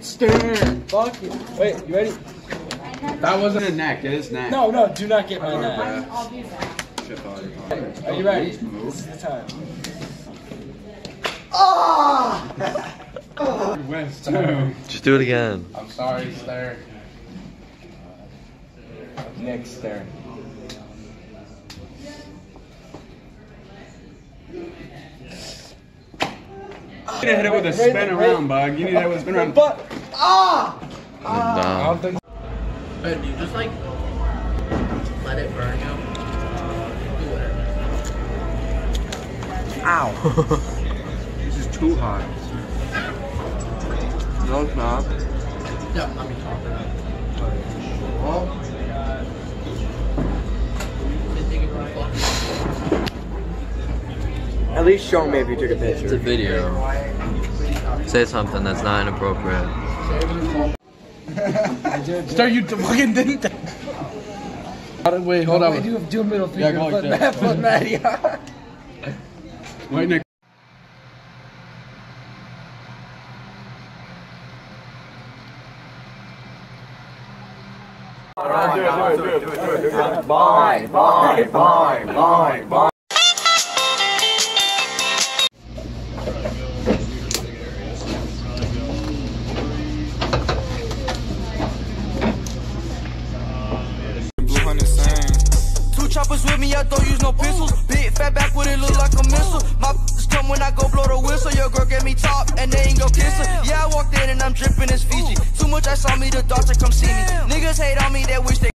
Stare. Fuck you. Wait, you ready? That wasn't a neck. It is neck. No, no, do not get my neck. I'll do that. Shit, thought you were- Are you ready? This is the time. West ah! too. Just do it again. I'm sorry, Stare. Next stare. You need to hit it with a spin around, bug. You need to hit it with a spin around. But ah, I Nah. don't think. Hey, do you just like let it burn you? Do whatever. This is too hot. No, it's not. Yeah, let me talk. Well, Didn't think it was fucking- At least show me if you took a picture. it's a video. Say something that's not inappropriate. Stare, you fucking didn't. Wait, hold on. I do, do a middle finger. Yeah, go like flip that. Matt, flip Matty. Wait, Nick. Bye, bye, bye, bye, bye. Two choppers with me, I don't use no pistols. Big fat back with it look like a missile. My bitches come when I go blow the whistle. Your girl get me top and they ain't go kiss her. Yeah, I walked in and I'm dripping as Fiji. Too much I saw me, the doctor come see me. Niggas hate on me, they wish they